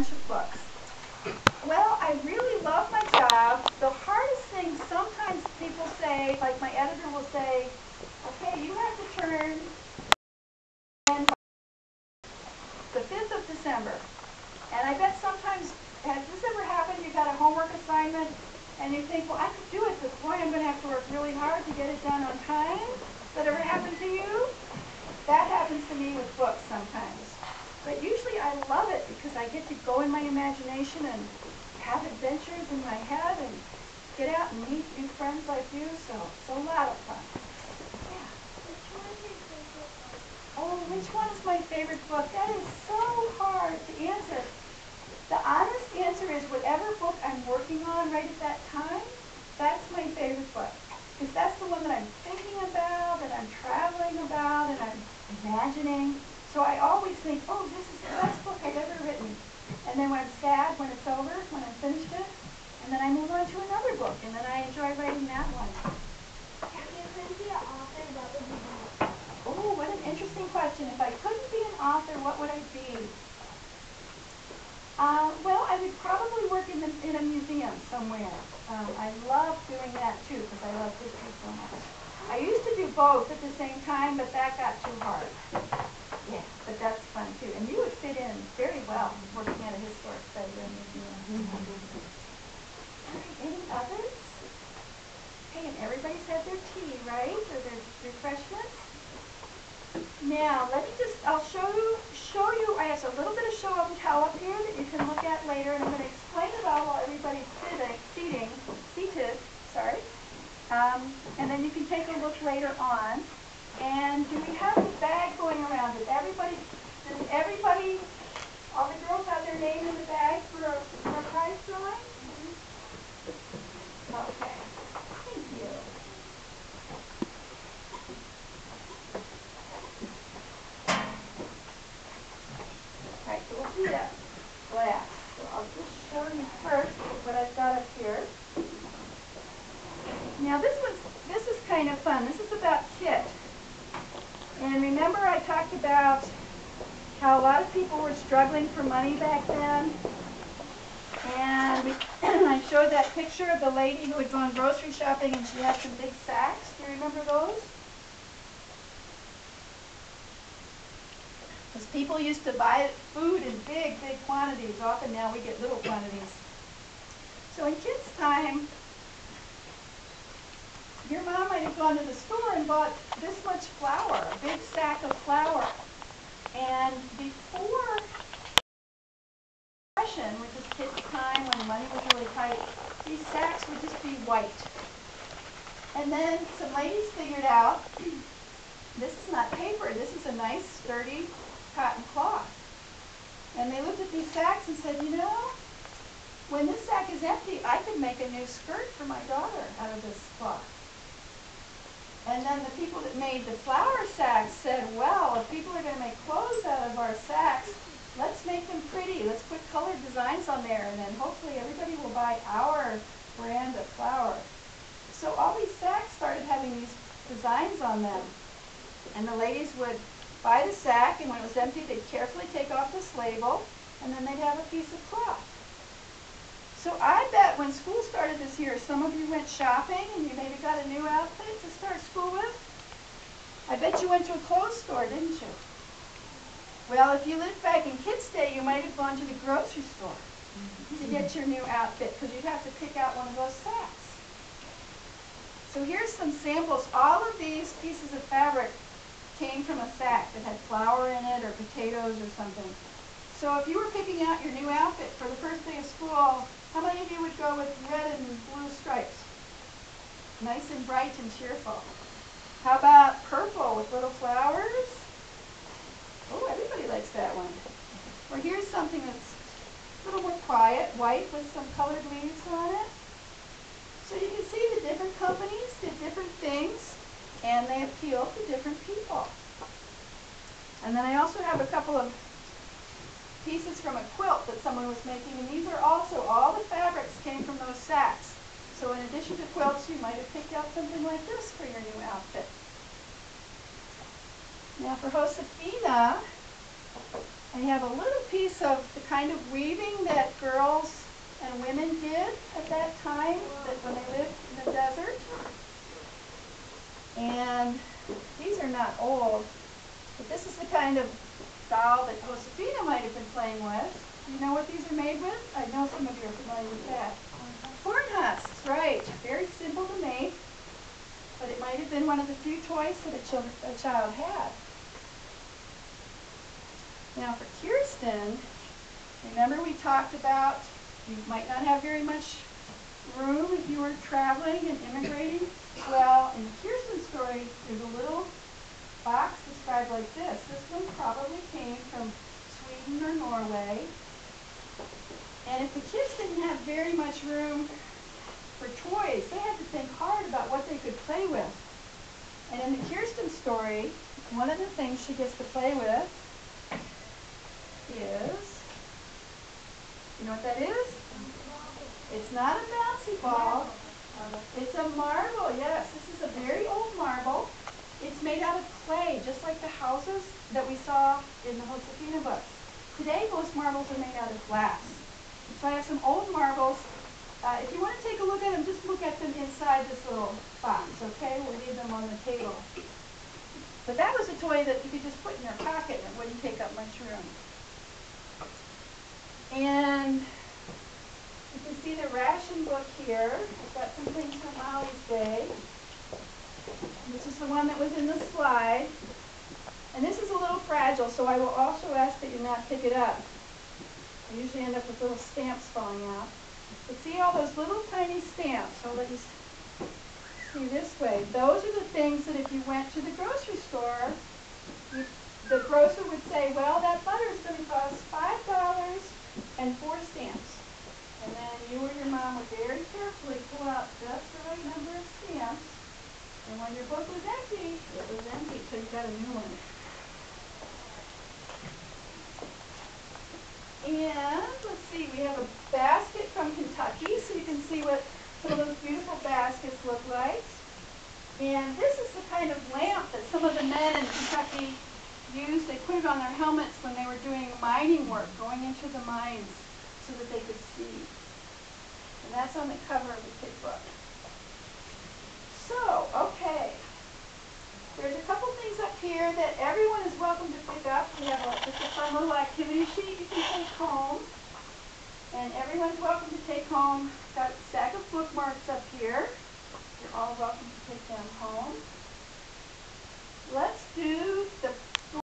bunch of books. Well, I really love my job. The hardest thing, sometimes people say, like my editor will say, okay, you have to turn in the 5th of December. And I bet sometimes, has this ever happened, you got a homework assignment and you think, well, I could do it, but boy, I'm going to have to work really hard to get it done on time. That ever happen to you? That happens to me with books sometimes. But usually I love it because I get to go in my imagination and have adventures in my head and get out and meet new friends like you, so it's a lot of fun. Yeah. Which one is your favorite book? Oh, which one is my favorite book? That is so hard to answer. The honest answer is whatever book I'm working on right at that time, that's my favorite book. Because that's the one that I'm thinking about, that I'm traveling about, and I'm imagining. So I always think, oh, this is the best book I've ever written. And then when I'm sad, when it's over, when I've finished it, and then I move on to another book, and then I enjoy writing that one. Oh, what an interesting question. If I couldn't be an author, what would I be? Uh, well, I would probably work in, the, in a museum somewhere. Um, I love doing that too because I love history so much. I used to do both at the same time, but that got too hard. Yeah, but that's fun too. And you would fit in very well working at a historic site or a museum. Mm -hmm. Any others? Hey, and everybody's had their tea, right? Or their refreshments? Now, let me just, I'll show you, show you, I have a little bit of show and tell up here that you can look at later, and I'm going to explain it all while everybody's sitting, seating, seated, sorry. Um, and then you can take a look later on. And do we have the bag going around? Does everybody, does everybody, all the girls have their name in the bag for a, for a prize drawing? Okay. Thank you. Alright, so we'll do that glass. So I'll just show you first what I've got up here. Now this was this is kind of fun. This is about Kit. And remember I talked about how a lot of people were struggling for money back then? And I showed that picture of the lady who had gone grocery shopping and she had some big sacks. Do you remember those? Because people used to buy food in big, big quantities. Often now we get little quantities. So in Kit's time, your mom might have gone to the store and bought this much flour, a big sack of flour. And before Depression, which is time when money was really tight, these sacks would just be white. And then some ladies figured out, this is not paper, this is a nice, sturdy cotton cloth. And they looked at these sacks and said, you know, when this sack is empty, I could make a new skirt for my daughter out of this cloth. And then the people that made the flour sacks said, well, if people are going to make clothes out of our sacks, let's make them pretty. Let's put colored designs on there, and then hopefully everybody will buy our brand of flour. So all these sacks started having these designs on them. And the ladies would buy the sack, and when it was empty, they'd carefully take off this label, and then they'd have a piece of cloth. So I bet when school started this year, some of you went shopping and you maybe got a new outfit to start school with. I bet you went to a clothes store, didn't you? Well, if you lived back in Kit's Day, you might have gone to the grocery store to get your new outfit because you'd have to pick out one of those sacks. So here's some samples. All of these pieces of fabric came from a sack that had flour in it or potatoes or something. So if you were picking out your new outfit for the first day of school, how many of you would go with red and blue stripes? Nice and bright and cheerful. How about purple with little flowers? Oh, everybody likes that one. Or here's something that's quiet, white with some colored leaves on it. So you can see the different companies did different things and they appeal to different people. And then I also have a couple of pieces from a quilt that someone was making, and these are also, all the fabrics came from those sacks. So in addition to quilts, you might have picked out something like this for your new outfit. Now for Josefina, I have a little piece of the kind of weaving that girls and women did at that time, that when they lived in the desert. And these are not old, but this is the kind of doll that Josefina might have been playing with. Do you know what these are made with? I know some of you are familiar with that. Corn husks, right. Very simple to make, but it might have been one of the few toys that a, a child had. Now for Kirsten, remember we talked about you might not have very much room if you were traveling and immigrating. Well, in the Kirsten story, there's a little box described like this. This one probably came from Sweden or Norway. And if the kids didn't have very much room for toys, they had to think hard about what they could play with. And in the Kirsten story, one of the things she gets to play with is, you know what that is? It's not a bouncy ball. It's a marble, yes. This is a very old marble. It's made out of clay, just like the houses that we saw in the Josefina books. Today, most marbles are made out of glass. So I have some old marbles. Uh, if you want to take a look at them, just look at them inside this little box, okay? We'll leave them on the table. But that was a toy that you could just put in your pocket and it wouldn't take up much room. And you can see the ration book here. I've got some things from Molly's day. This is the one that was in the slide. And this is a little fragile, so I will also ask that you not pick it up. I usually end up with little stamps falling out. But see all those little tiny stamps? I'll let you see this way. Those are the things that if you went to the grocery store, you, the grocer would say, well, that butter is going to cost $5 and four stamps. And then you or your mom would very carefully pull out just the right number of stamps. And when your book was empty, it was empty, so you got a new one. And let's see, we have a basket from Kentucky, so you can see what some of those beautiful baskets look like. And this is the kind of lamp that some of the men in Kentucky used. They put it on their helmets when they were doing mining work, going into the mines so that they could see. And that's on the cover of the Kit book. So, okay. There's a couple things up here that everyone is welcome to pick up. We have a, a fun little activity sheet you can take home. And everyone's welcome to take home. Got a stack of bookmarks up here. You're all welcome to take them home. Let's do the